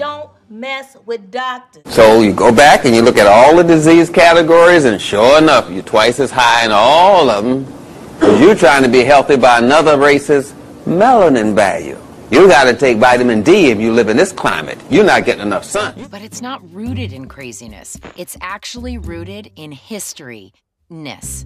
Don't mess with doctors. So you go back and you look at all the disease categories, and sure enough, you're twice as high in all of them. Because you're trying to be healthy by another race's melanin value. You got to take vitamin D if you live in this climate. You're not getting enough sun. But it's not rooted in craziness. It's actually rooted in history. Ness.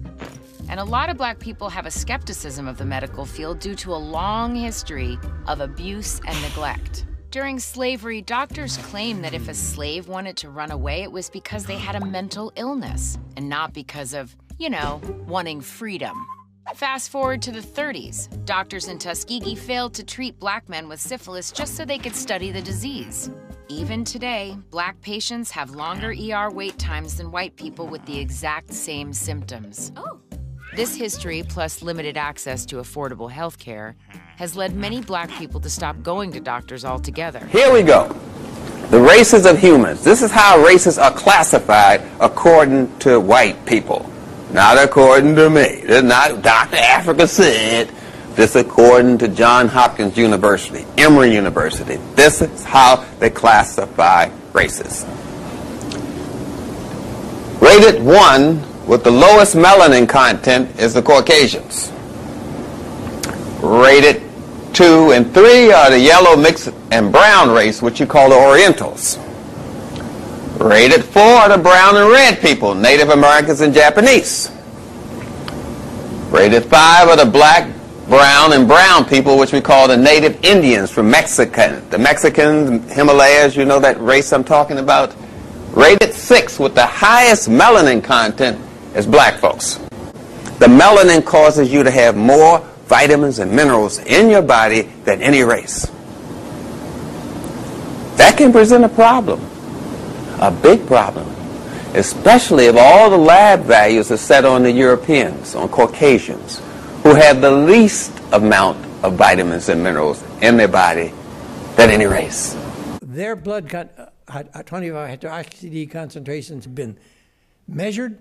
And a lot of black people have a skepticism of the medical field due to a long history of abuse and neglect. During slavery, doctors claimed that if a slave wanted to run away, it was because they had a mental illness and not because of, you know, wanting freedom. Fast forward to the 30s. Doctors in Tuskegee failed to treat black men with syphilis just so they could study the disease. Even today, black patients have longer ER wait times than white people with the exact same symptoms. Oh. This history, plus limited access to affordable health care, has led many black people to stop going to doctors altogether. Here we go. The races of humans. This is how races are classified according to white people. Not according to me. Is not Dr. Afrika said. This according to Johns Hopkins University, Emory University. This is how they classify races. Rated 1 with the lowest melanin content is the Caucasians. Rated 2 and 3 are the yellow, mixed, and brown race, which you call the Orientals. Rated 4 are the brown and red people, Native Americans and Japanese. Rated 5 are the black, brown, and brown people, which we call the native Indians from Mexican. The Mexicans, Himalayas, you know that race I'm talking about? Rated 6 with the highest melanin content is black folks. The melanin causes you to have more vitamins and minerals in your body than any race. That can present a problem a big problem, especially if all the lab values are set on the Europeans, on Caucasians, who have the least amount of vitamins and minerals in their body than any race. Their blood uh, 25 hydroxy concentrations have been measured.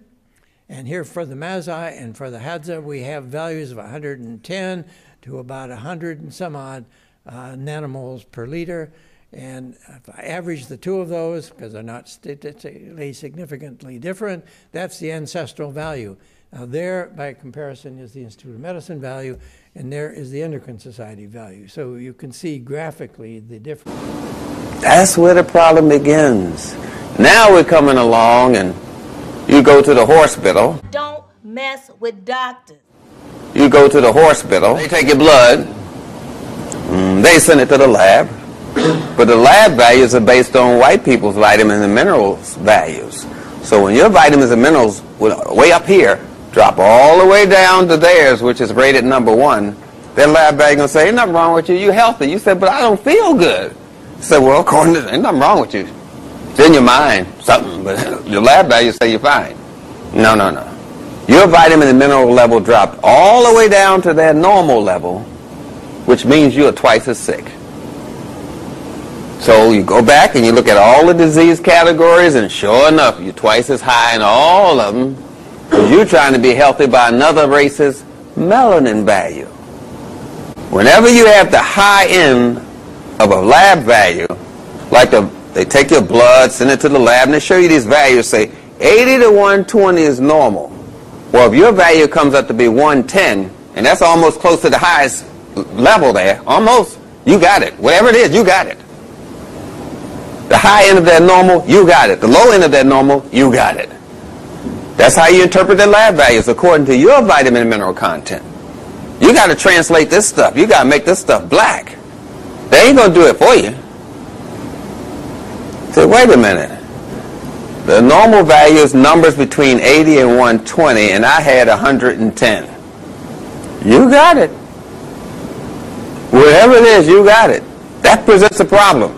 And here for the Masai and for the Hadza, we have values of 110 to about 100 and some odd uh, nanomoles per liter. And if I average the two of those, because they're not statistically significantly different, that's the ancestral value. Now, there, by comparison, is the Institute of Medicine value, and there is the Endocrine Society value. So you can see graphically the difference. That's where the problem begins. Now we're coming along, and go to the hospital. Don't mess with doctors. You go to the hospital. They take your blood. Mm, they send it to the lab. But the lab values are based on white people's vitamins and minerals values. So when your vitamins and minerals way up here drop all the way down to theirs, which is rated number one, their lab value gonna say, ain't nothing wrong with you, you healthy. You said, but I don't feel good. I said, well, according to ain't nothing wrong with you. It's in your mind, something, but your lab values say you're fine. No, no, no. Your vitamin and mineral level dropped all the way down to their normal level, which means you're twice as sick. So you go back and you look at all the disease categories, and sure enough, you're twice as high in all of them because you're trying to be healthy by another race's melanin value. Whenever you have the high end of a lab value, like the, they take your blood, send it to the lab, and they show you these values, say 80 to 120 is normal. Well, if your value comes up to be 110, and that's almost close to the highest level there, almost, you got it. Whatever it is, you got it. The high end of that normal, you got it. The low end of that normal, you got it. That's how you interpret the lab values according to your vitamin and mineral content. You got to translate this stuff. You got to make this stuff black. They ain't going to do it for you. Say, wait a minute. The normal value is numbers between 80 and 120, and I had 110. You got it. Whatever it is, you got it. That presents a problem.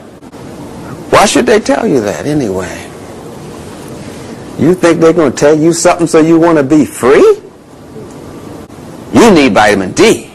Why should they tell you that anyway? You think they're going to tell you something so you want to be free? You need vitamin D.